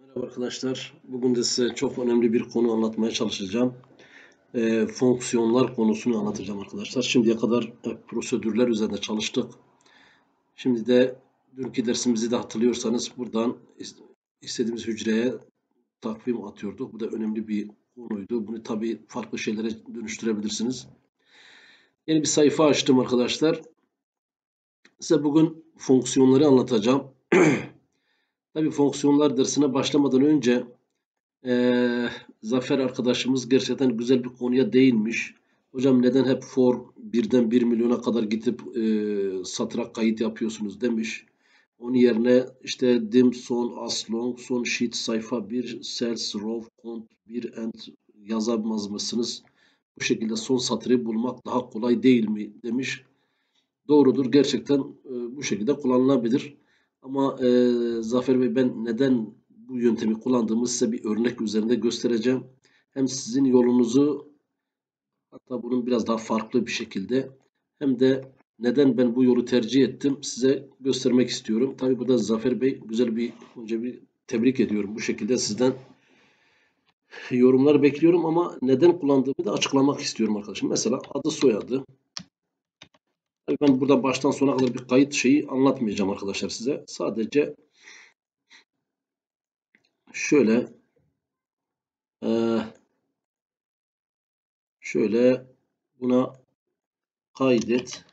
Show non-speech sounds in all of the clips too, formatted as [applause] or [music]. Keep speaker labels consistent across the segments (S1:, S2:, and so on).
S1: Merhaba arkadaşlar. Bugün de size çok önemli bir konu anlatmaya çalışacağım. Ee, fonksiyonlar konusunu anlatacağım arkadaşlar. Şimdiye kadar hep prosedürler üzerinde çalıştık. Şimdi de dünkü dersimizi de hatırlıyorsanız buradan istediğimiz hücreye takvim atıyorduk. Bu da önemli bir konuydu. Bunu tabii farklı şeylere dönüştürebilirsiniz. Yeni bir sayfa açtım arkadaşlar. Size bugün fonksiyonları anlatacağım. [clears throat] Tabii fonksiyonlar dersine başlamadan önce e, Zafer arkadaşımız gerçekten güzel bir konuya değinmiş. Hocam neden hep for birden 1 milyona kadar gidip e, satıra kayıt yapıyorsunuz demiş. Onun yerine işte dim son as long son sheet sayfa 1 cells row count 1 and yazamaz mısınız? Bu şekilde son satırı bulmak daha kolay değil mi demiş. Doğrudur gerçekten e, bu şekilde kullanılabilir. Ama e, Zafer Bey ben neden bu yöntemi kullandığımı size bir örnek üzerinde göstereceğim. Hem sizin yolunuzu hatta bunun biraz daha farklı bir şekilde hem de neden ben bu yolu tercih ettim size göstermek istiyorum. Tabi burada Zafer Bey güzel bir önce bir tebrik ediyorum. Bu şekilde sizden yorumlar bekliyorum ama neden kullandığımı da açıklamak istiyorum arkadaşım. Mesela adı soyadı ben burada baştan sona kadar bir kayıt şeyi anlatmayacağım arkadaşlar size. Sadece şöyle e, şöyle buna kaydet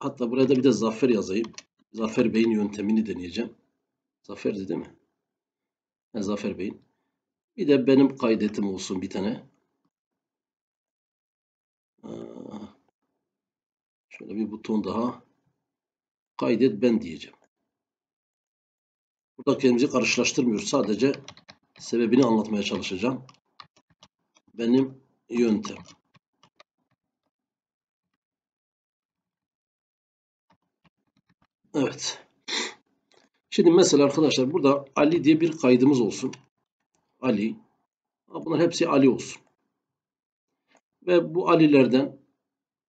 S1: hatta burada bir de Zafer yazayım. Zafer Bey'in yöntemini deneyeceğim. Zafer'di değil mi? Ha, Zafer Bey'in. Bir de benim kaydetim olsun bir tane. Şöyle bir buton daha. Kaydet ben diyeceğim. Burada kendimizi karşılaştırmıyoruz. Sadece sebebini anlatmaya çalışacağım. Benim yöntem. Evet. Şimdi mesela arkadaşlar burada Ali diye bir kaydımız olsun. Ali. Bunlar hepsi Ali olsun. Ve bu Ali'lerden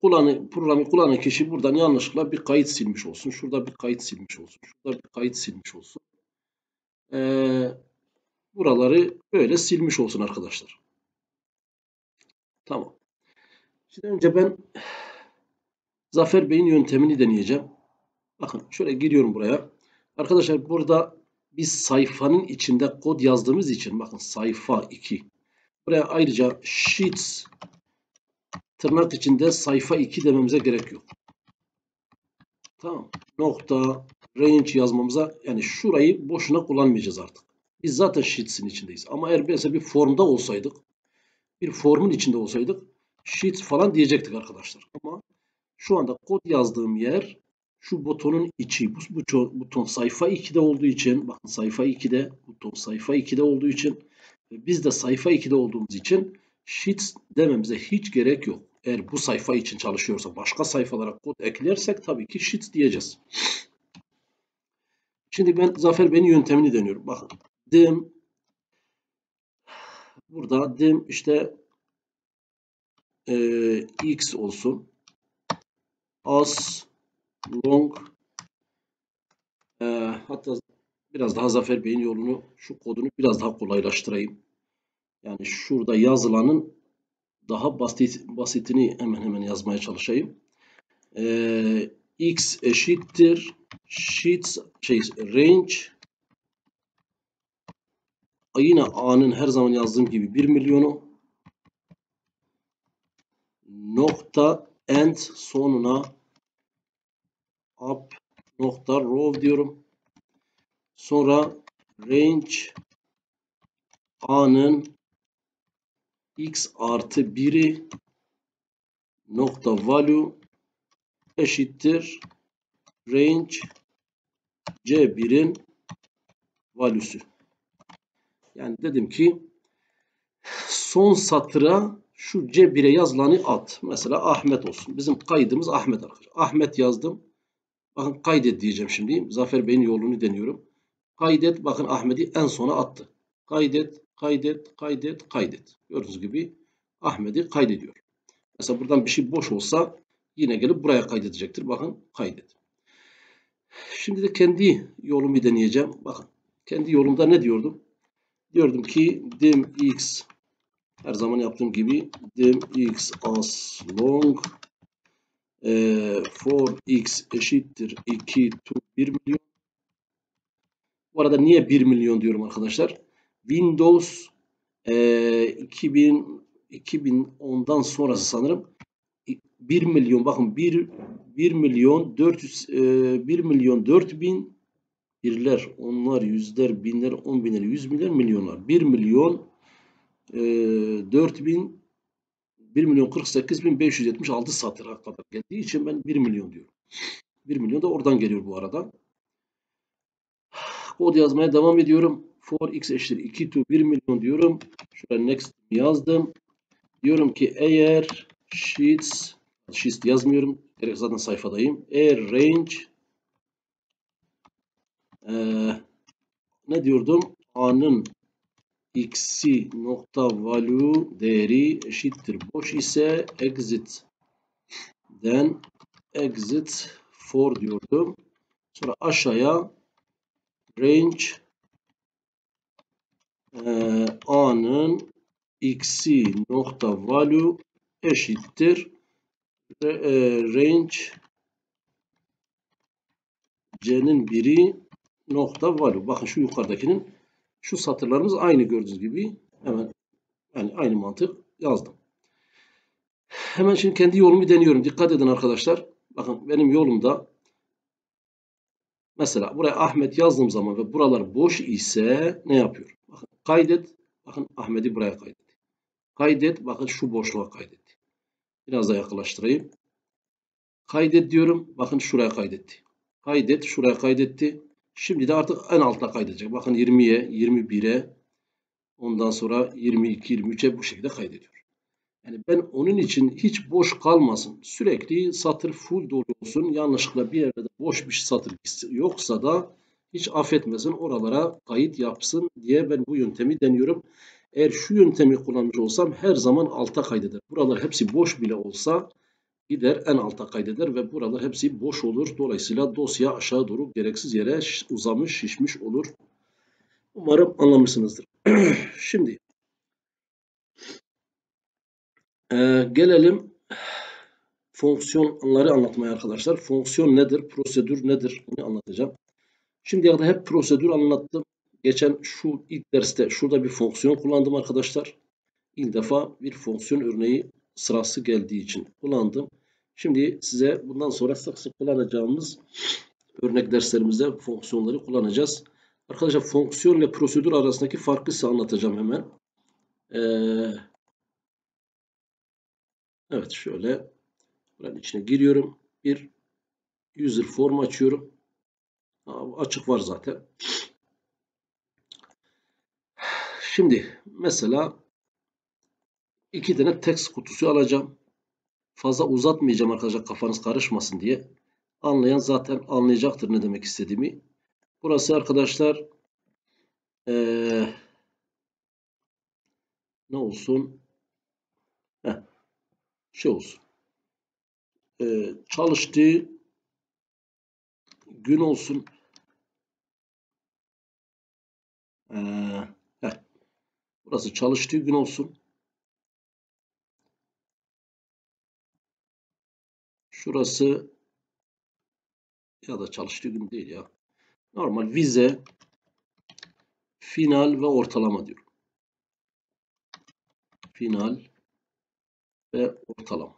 S1: Kullanı, programı kullanan kişi buradan yanlışlıkla bir kayıt silmiş olsun. Şurada bir kayıt silmiş olsun. Şurada bir kayıt silmiş olsun. Ee, buraları böyle silmiş olsun arkadaşlar. Tamam. Şimdi önce ben Zafer Bey'in yöntemini deneyeceğim. Bakın şöyle giriyorum buraya. Arkadaşlar burada biz sayfanın içinde kod yazdığımız için bakın sayfa 2. Buraya ayrıca sheets tırnak içinde sayfa 2 dememize gerek yok. Tamam. Nokta, range yazmamıza yani şurayı boşuna kullanmayacağız artık. Biz zaten sheets'in içindeyiz. Ama eğer mesela bir formda olsaydık, bir formun içinde olsaydık sheets falan diyecektik arkadaşlar. Ama şu anda kod yazdığım yer şu butonun içi. Bu buton, sayfa 2'de olduğu için bakın sayfa 2'de buton sayfa 2'de olduğu için biz de sayfa 2'de olduğumuz için sheets dememize hiç gerek yok. Eğer bu sayfa için çalışıyorsa başka sayfalara kod eklersek tabii ki sheets diyeceğiz. Şimdi ben Zafer Bey'in yöntemini deniyorum. Bakın dim burada dim işte e, x olsun as long e, hatta biraz daha Zafer Bey'in yolunu şu kodunu biraz daha kolaylaştırayım. Yani şurada yazılanın daha basit basitini hemen hemen yazmaya çalışayım. Ee, x eşittir sheets şey range yine a'nın her zaman yazdığım gibi 1 milyonu nokta end sonuna up nokta row diyorum. Sonra range a'nın x artı 1'i nokta value eşittir range c1'in valüsü. Yani dedim ki son satıra şu C1'e yazılanı at. Mesela Ahmet olsun. Bizim kaydımız Ahmet arkadaşlar. Ahmet yazdım. Bakın kaydet diyeceğim şimdi. Zafer Bey'in yolunu deniyorum. Kaydet. Bakın Ahmet'i en sona attı. Kaydet kaydet, kaydet, kaydet. Gördüğünüz gibi Ahmet'i kaydediyor. Mesela buradan bir şey boş olsa yine gelip buraya kaydedecektir. Bakın kaydet. Şimdi de kendi yolumu deneyeceğim. Bakın kendi yolumda ne diyordum? Diyordum ki dim x her zaman yaptığım gibi dim x as long e, for x eşittir 2 to 1 milyon. Bu arada niye 1 milyon diyorum arkadaşlar? Windows e, 2000 2010'dan sonrası sanırım 1 milyon bakın 1 1 milyon 400 e, 1 milyon 4 bin birler, onlar, yüzler, binler, on binler, yüz binler, milyonlar. 1 milyon e, 4 bin 1 milyon 48 bin 576 satıra kadar geldiği için ben 1 milyon diyorum. 1 milyon da oradan geliyor bu arada. Kod yazmaya devam ediyorum. For x eşittir 2 to 1 milyon diyorum. Şuraya next yazdım. Diyorum ki eğer sheets sheets yazmıyorum. Zaten sayfadayım. Eğer range ee, ne diyordum? A'nın x'i nokta value değeri eşittir boş ise exit den exit for diyordum. Sonra aşağıya range e, a'nın x'i nokta value eşittir e, range c'nin biri nokta value. Bakın şu yukarıdakinin şu satırlarımız aynı gördüğünüz gibi hemen yani aynı mantık yazdım. Hemen şimdi kendi yolumu deniyorum. Dikkat edin arkadaşlar. Bakın benim yolumda mesela buraya Ahmet yazdığım zaman ve buralar boş ise ne yapıyor? Bakın kaydet. Bakın Ahmet'i buraya kaydet. Kaydet. Bakın şu boşluğa kaydet. Biraz daha yaklaştırayım. Kaydet diyorum. Bakın şuraya kaydetti. Kaydet. Şuraya kaydetti. Şimdi de artık en altta kaydedecek. Bakın 20'ye, 21'e, ondan sonra 22, 23'e bu şekilde kaydediyor. Yani ben onun için hiç boş kalmasın. Sürekli satır full dolu olsun. Yanlışlıkla bir yerde de boş bir satır yoksa da hiç affetmesin oralara kayıt yapsın diye ben bu yöntemi deniyorum. Eğer şu yöntemi kullanmış olsam her zaman alta kaydeder. Buralar hepsi boş bile olsa gider en alta kaydeder ve buralar hepsi boş olur. Dolayısıyla dosya aşağı doğru gereksiz yere uzamış, şişmiş olur. Umarım anlamışsınızdır. [clears throat] Şimdi e, gelelim fonksiyonları anlatmaya arkadaşlar. Fonksiyon nedir? Prosedür nedir? Bunu anlatacağım. Şimdiye kadar hep prosedür anlattım. Geçen şu ilk derste şurada bir fonksiyon kullandım arkadaşlar. İlk defa bir fonksiyon örneği sırası geldiği için kullandım. Şimdi size bundan sonra sık sık kullanacağımız örnek derslerimizde fonksiyonları kullanacağız. Arkadaşlar fonksiyon ile prosedür arasındaki farkı size anlatacağım hemen. Ee, evet şöyle buranın içine giriyorum. Bir user form açıyorum. Açık var zaten. Şimdi mesela iki tane text kutusu alacağım. Fazla uzatmayacağım arkadaşlar kafanız karışmasın diye. Anlayan zaten anlayacaktır ne demek istediğimi. Burası arkadaşlar ee, ne olsun? Heh, şey olsun. Ee, çalıştığı gün olsun. Ee, burası çalıştığı gün olsun. Şurası ya da çalıştığı gün değil ya. Normal vize, final ve ortalama diyorum. Final ve ortalama.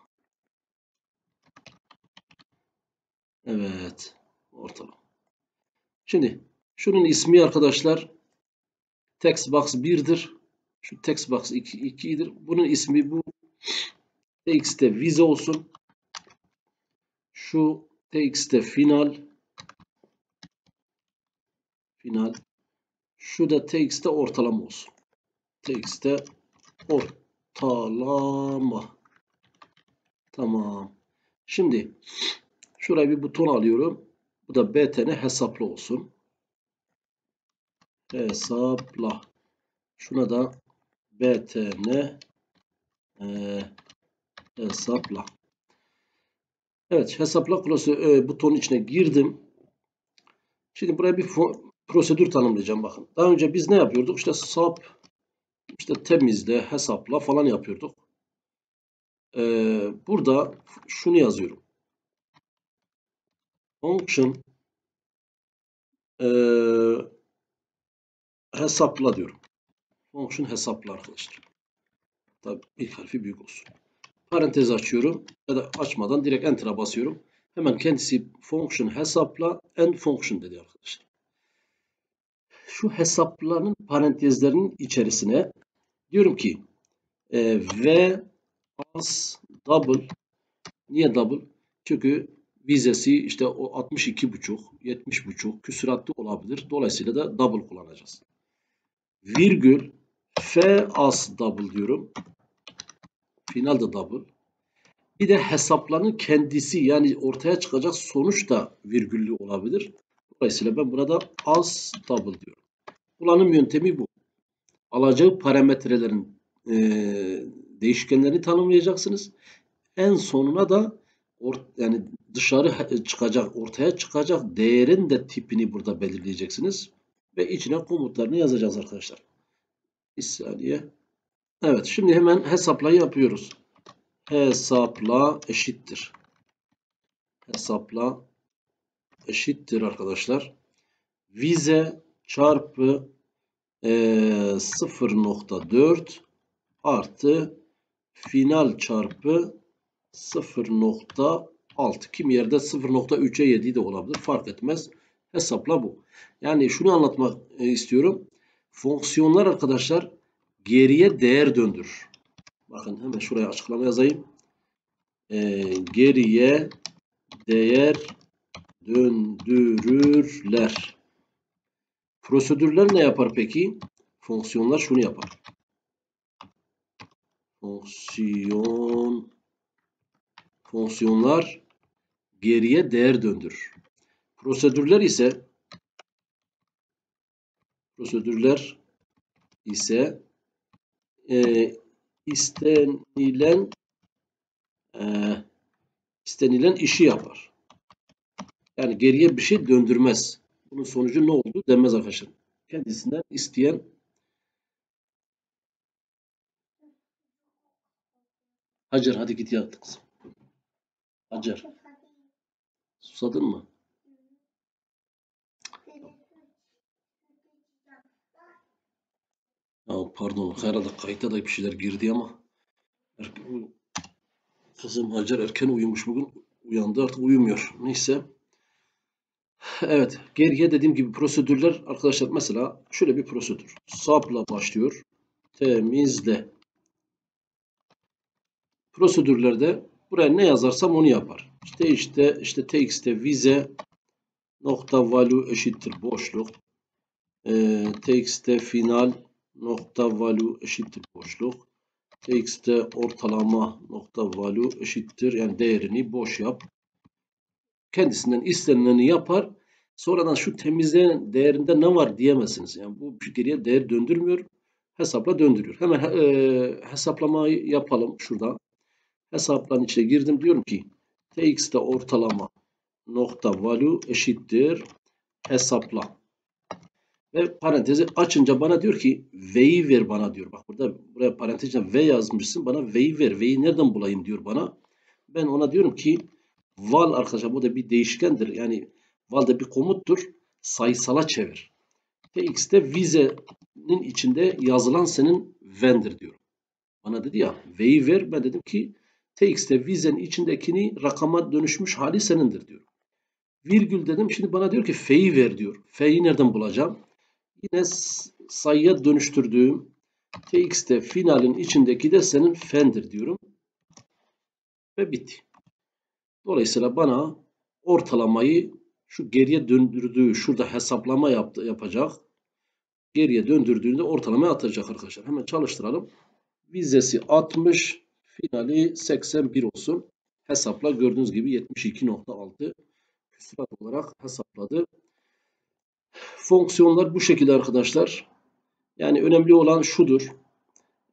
S1: Evet. Ortalama. Şimdi şunun ismi arkadaşlar text box 1'dir. Şu text box 2, 2'dir. Bunun ismi bu text'te vize olsun. Şu tx'te final final şu da tx'te ortalama olsun. tx'te ortalama tamam. Şimdi şuraya bir buton alıyorum. Bu da btn hesaplı olsun. Hesapla. Şuna da btn e, hesapla. Evet hesapla klası e, butonun içine girdim. Şimdi buraya bir prosedür tanımlayacağım bakın. Daha önce biz ne yapıyorduk? İşte sap, işte temizle, hesapla falan yapıyorduk. Ee, burada şunu yazıyorum. Function e, hesapla diyorum. Function hesapla arkadaşlar. Tabii ilk harfi büyük olsun. Parantez açıyorum ya da açmadan direkt enter'a basıyorum. Hemen kendisi function hesapla end function dedi arkadaşlar. Şu hesapların parantezlerinin içerisine diyorum ki e, v as double niye double? Çünkü vizesi işte o 62,5, 70,5 küsuratlı olabilir. Dolayısıyla da double kullanacağız. Virgül f as double diyorum. Final da double. Bir de hesaplanın kendisi yani ortaya çıkacak sonuç da virgüllü olabilir. Dolayısıyla ben burada as double diyorum. Kullanım yöntemi bu. Alacağı parametrelerin e, değişkenlerini tanımlayacaksınız. En sonuna da or, yani dışarı çıkacak, ortaya çıkacak değerin de tipini burada belirleyeceksiniz. Ve içine komutlarını yazacağız arkadaşlar. Bir saniye. Evet şimdi hemen hesapla yapıyoruz. Hesapla eşittir. Hesapla eşittir arkadaşlar. Vize çarpı e, 0.4 artı final çarpı 0.6 kim yerde 0.3'e 7 de olabilir fark etmez. Hesapla bu. Yani şunu anlatmak e, istiyorum. Fonksiyonlar arkadaşlar geriye değer döndür. Bakın hemen şuraya açıklama yazayım. Ee, geriye değer döndürürler. Prosedürler ne yapar peki? Fonksiyonlar şunu yapar. Fonksiyon fonksiyonlar geriye değer döndürür. Prosedürler ise prosedürler ise e, istenilen e, istenilen işi yapar. Yani geriye bir şey döndürmez. Bunun sonucu ne oldu denmez arkadaşlar. Kendisinden isteyen Hacer hadi git yat kızım. Hacer. Susadın mı? Pardon herhalde kayıtta da bir şeyler girdi ama kızım Hacer erken uyumuş bugün uyandı artık uyumuyor. Neyse. Evet geriye dediğim gibi prosedürler arkadaşlar mesela şöyle bir prosedür. Sapla başlıyor. Temizle. Prosedürlerde buraya ne yazarsam onu yapar. İşte işte işte txt'te vize nokta value eşittir boşluk. E, txt'te final nokta value eşittir boşluk. x'te ortalama nokta value eşittir. Yani değerini boş yap. Kendisinden istenileni yapar. Sonradan şu temizleyen değerinde ne var diyemezsiniz. Yani bu geriye değer döndürmüyor. Hesapla döndürüyor. Hemen e, hesaplamayı yapalım şurada. Hesapların içine girdim. Diyorum ki tx'te ortalama nokta value eşittir. Hesapla. Ve parantezi açınca bana diyor ki V'yi ver bana diyor. Bak burada buraya parantezine V yazmışsın. Bana V'yi ver. V'yi nereden bulayım diyor bana. Ben ona diyorum ki val arkadaşlar bu da bir değişkendir. Yani val da bir komuttur. Sayısala çevir. Tx'te vizenin içinde yazılan senin vendir diyor. Bana dedi ya V'yi ver. Ben dedim ki tx'te vizenin içindekini rakama dönüşmüş hali senindir diyor. Virgül dedim. Şimdi bana diyor ki f'yi ver diyor. F'yi nereden bulacağım? Yine sayıya dönüştürdüğüm tx'te finalin içindeki de senin fendir diyorum. Ve bitti. Dolayısıyla bana ortalamayı şu geriye döndürdüğü şurada hesaplama yaptı, yapacak. Geriye döndürdüğünde ortalamaya atacak arkadaşlar. Hemen çalıştıralım. Vizesi 60, finali 81 olsun. Hesapla gördüğünüz gibi 72.6 küsurat olarak hesapladı. Fonksiyonlar bu şekilde arkadaşlar. Yani önemli olan şudur.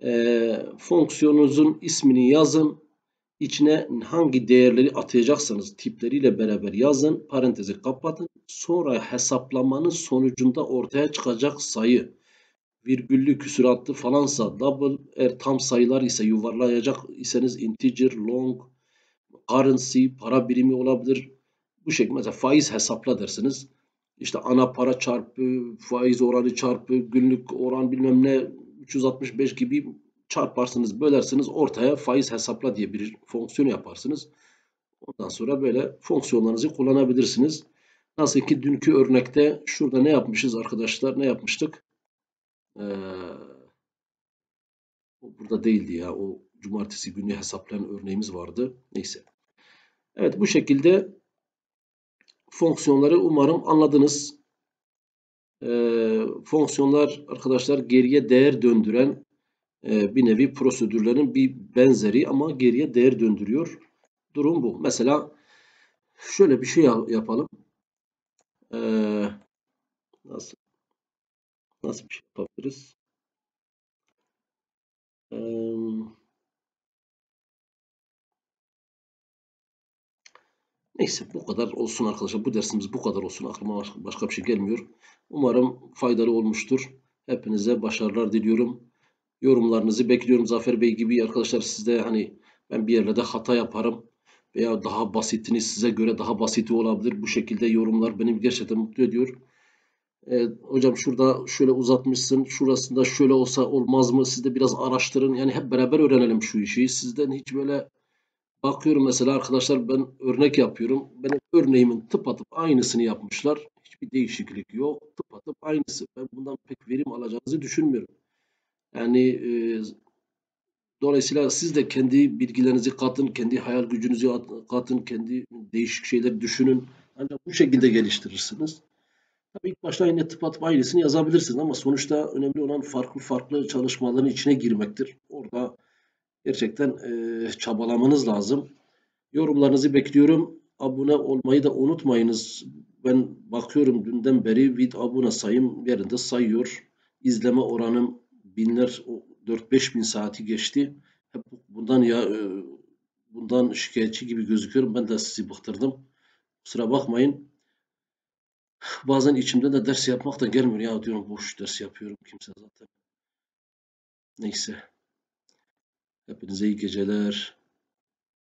S1: E, fonksiyonunuzun ismini yazın. içine hangi değerleri atayacaksanız tipleriyle beraber yazın. Parantezi kapatın. Sonra hesaplamanın sonucunda ortaya çıkacak sayı virgüllü küsuratlı falansa double eğer tam sayılar ise yuvarlayacak iseniz integer long currency para birimi olabilir. Bu şekilde mesela faiz hesapla dersiniz. İşte ana para çarpı faiz oranı çarpı günlük oran bilmem ne 365 gibi çarparsınız bölersiniz ortaya faiz hesapla diye bir fonksiyon yaparsınız. Ondan sonra böyle fonksiyonlarınızı kullanabilirsiniz. Nasıl ki dünkü örnekte şurada ne yapmışız arkadaşlar? Ne yapmıştık? Ee, burada değildi ya. O cumartesi günü hesaplayan örneğimiz vardı. Neyse. Evet bu şekilde fonksiyonları umarım anladınız. Ee, fonksiyonlar arkadaşlar geriye değer döndüren e, bir nevi prosedürlerin bir benzeri ama geriye değer döndürüyor. Durum bu. Mesela şöyle bir şey yapalım. Ee, nasıl nasıl bir şey yapabiliriz? Ee, neyse bu kadar olsun arkadaşlar. Bu dersimiz bu kadar olsun. Aklıma başka bir şey gelmiyor. Umarım faydalı olmuştur. Hepinize başarılar diliyorum. Yorumlarınızı bekliyorum. Zafer Bey gibi arkadaşlar sizde hani ben bir yerlerde hata yaparım veya daha basitini size göre daha basiti olabilir. Bu şekilde yorumlar beni gerçekten mutlu ediyor. E, hocam şurada şöyle uzatmışsın, şurasında şöyle olsa olmaz mı? Siz de biraz araştırın. Yani hep beraber öğrenelim şu işi. Sizden hiç böyle bakıyorum mesela arkadaşlar ben örnek yapıyorum. Benim örneğimin tıpatıp aynısını yapmışlar. Hiçbir değişiklik yok. Tıpatıp aynısı. Ben bundan pek verim alacağınızı düşünmüyorum. Yani e, dolayısıyla siz de kendi bilgilerinizi katın, kendi hayal gücünüzü katın, kendi değişik şeyler düşünün. Ancak bu şekilde geliştirirsiniz. Tabii ilk başta yine tıpatıp aynısını yazabilirsiniz ama sonuçta önemli olan farklı farklı çalışmaların içine girmektir. Orada gerçekten e, çabalamanız lazım. Yorumlarınızı bekliyorum. Abone olmayı da unutmayınız. Ben bakıyorum dünden beri vid abone sayım yerinde sayıyor. İzleme oranım binler 4-5 bin saati geçti. Hep bundan ya e, bundan şikayetçi gibi gözüküyorum. Ben de sizi bıktırdım. Kusura bakmayın. Bazen içimde de ders yapmak da gelmiyor. Ya diyorum boş ders yapıyorum. Kimse zaten. Neyse. Hepinize iyi geceler.